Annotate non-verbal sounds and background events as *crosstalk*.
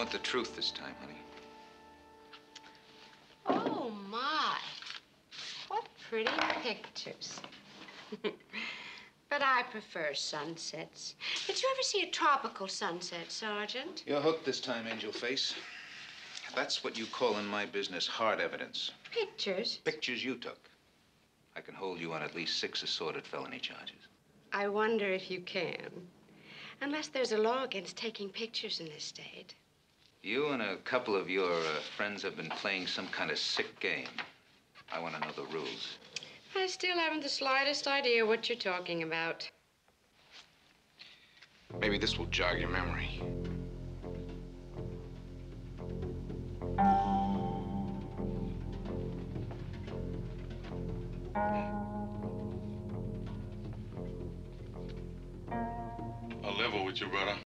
want the truth this time, honey. Oh, my. What pretty pictures. *laughs* but I prefer sunsets. Did you ever see a tropical sunset, Sergeant? You're hooked this time, Angel Face. That's what you call in my business hard evidence. Pictures? Pictures you took. I can hold you on at least six assorted felony charges. I wonder if you can. Unless there's a law against taking pictures in this state. You and a couple of your uh, friends have been playing some kind of sick game. I want to know the rules. I still haven't the slightest idea what you're talking about. Maybe this will jog your memory. A with you, brother.